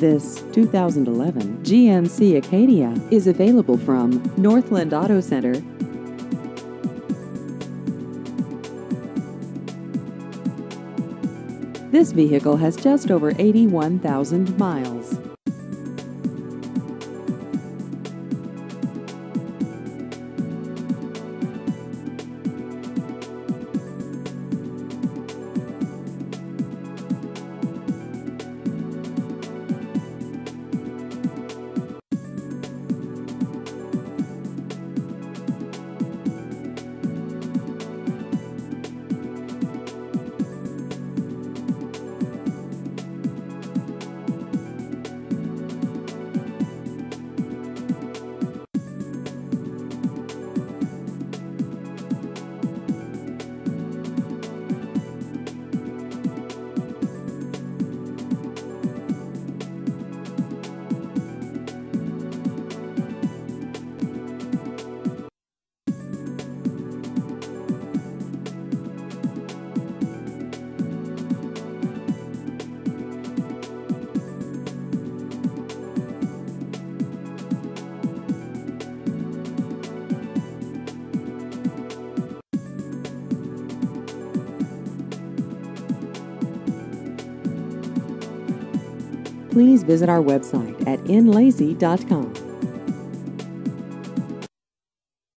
This 2011 GMC Acadia is available from Northland Auto Center. This vehicle has just over 81,000 miles. Please visit our website at nlaci.com.